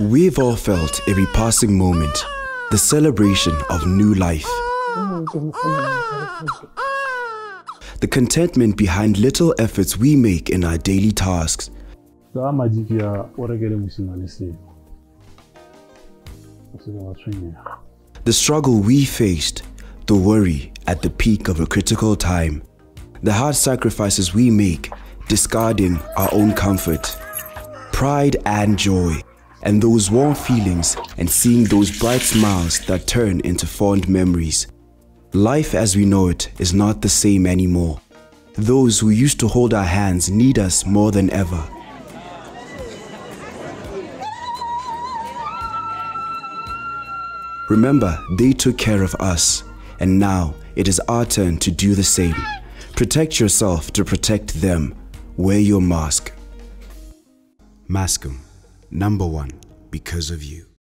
We've all felt every passing moment, the celebration of new life, the contentment behind little efforts we make in our daily tasks. za majikia o rekele mosimane seo o seka wa tshwenyega The struggle we faced, the worry at the peak of a critical time, the hard sacrifices we make, discarding our own comfort, pride and joy, and those warm feelings and seeing those bright smiles that turn into fond memories. Life as we know it is not the same anymore. Those who used to hold our hands need us more than ever. Remember, they took care of us, and now it is our turn to do the same. Protect yourself to protect them. Wear your mask. Mascom, number one, because of you.